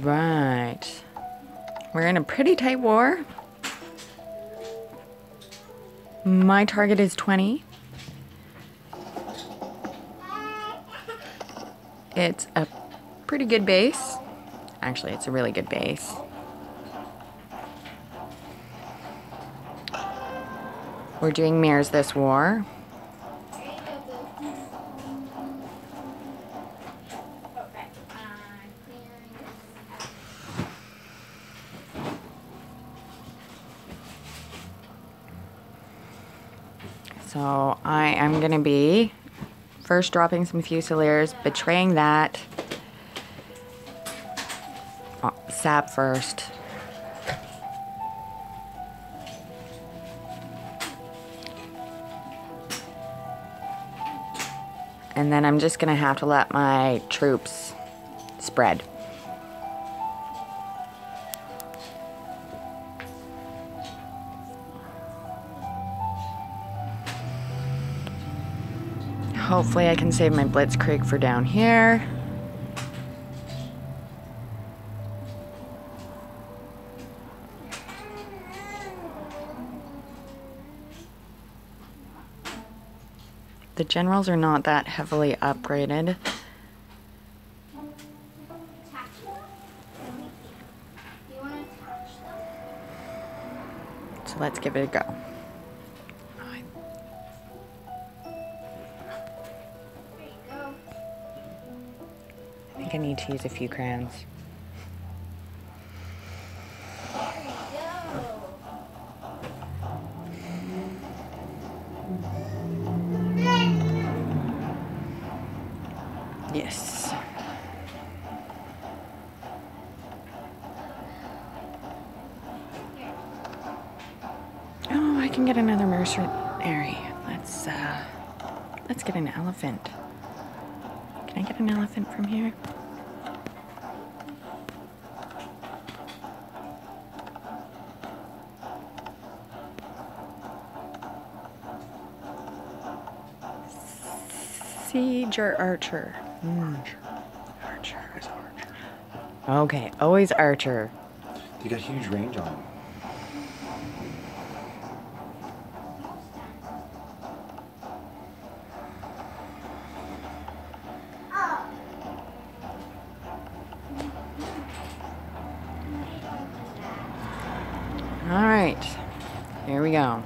Right. We're in a pretty tight war. My target is 20. It's a pretty good base. Actually, it's a really good base. We're doing mirrors this war. So I am going to be first dropping some Fusiliers, betraying that. Oh, sap first. And then I'm just going to have to let my troops spread. Hopefully I can save my Blitzkrieg for down here. The generals are not that heavily upgraded. So let's give it a go. Think I need to use a few crayons. Yes. Oh, I can get another mercenary. Let's uh let's get an elephant. Can I get an elephant from here? Siege or archer? Hmm. Archer is archer. Okay, always archer. They got huge range on them. All right, here we go.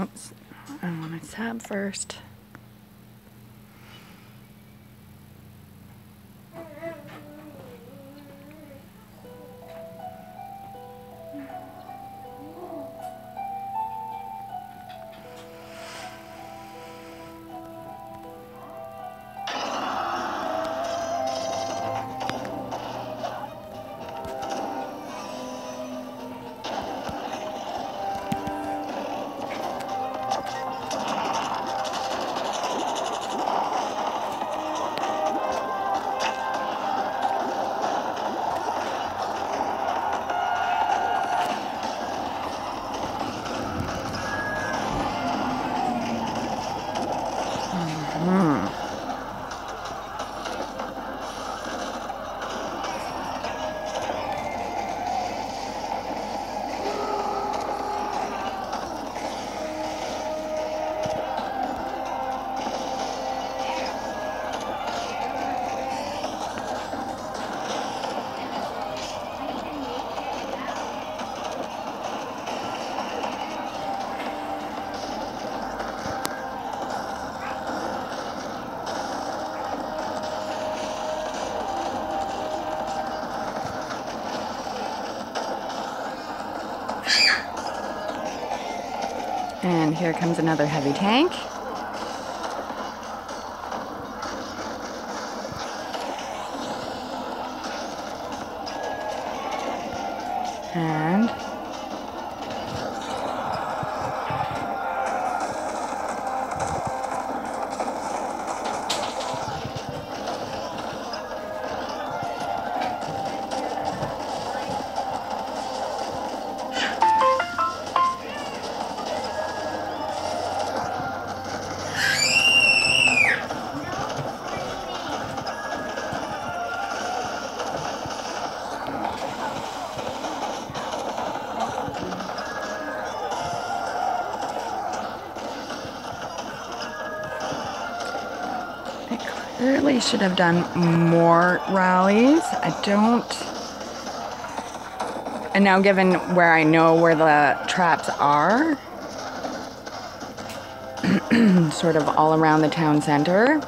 Oops, I want to tab first. And here comes another heavy tank. And Really should have done more rallies. I don't. And now, given where I know where the traps are, sort of all around the town center,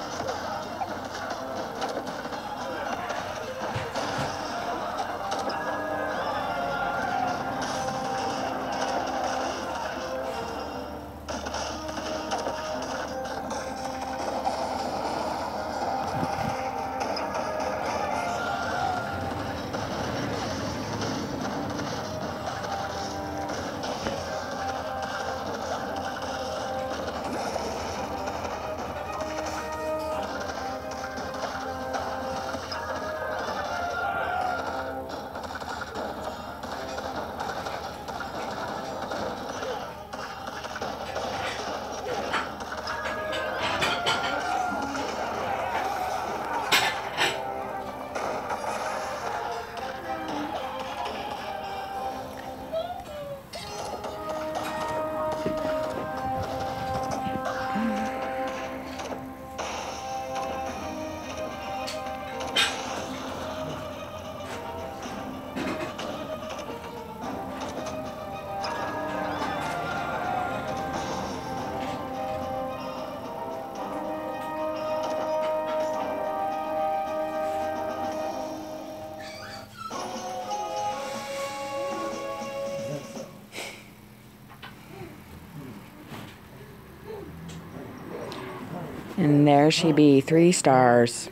And there she be, three stars.